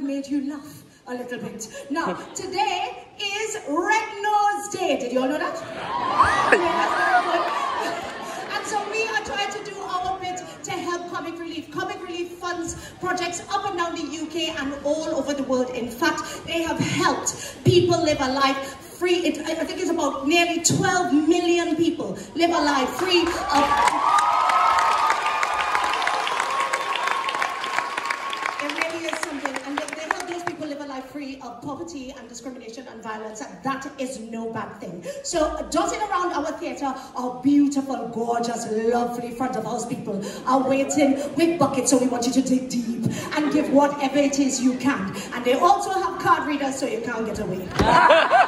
Made you laugh a little bit. Now, today is Red Nose Day. Did you all know that? Yeah, and so we are trying to do our bit to help Comic Relief. Comic Relief funds projects up and down the UK and all over the world. In fact, they have helped people live a life free. It, I think it's about nearly 12 million people live a life free of free of poverty and discrimination and violence, and that is no bad thing. So dotting around our theatre are beautiful, gorgeous, lovely front of house people are waiting with buckets, so we want you to dig deep and give whatever it is you can. And they also have card readers, so you can't get away.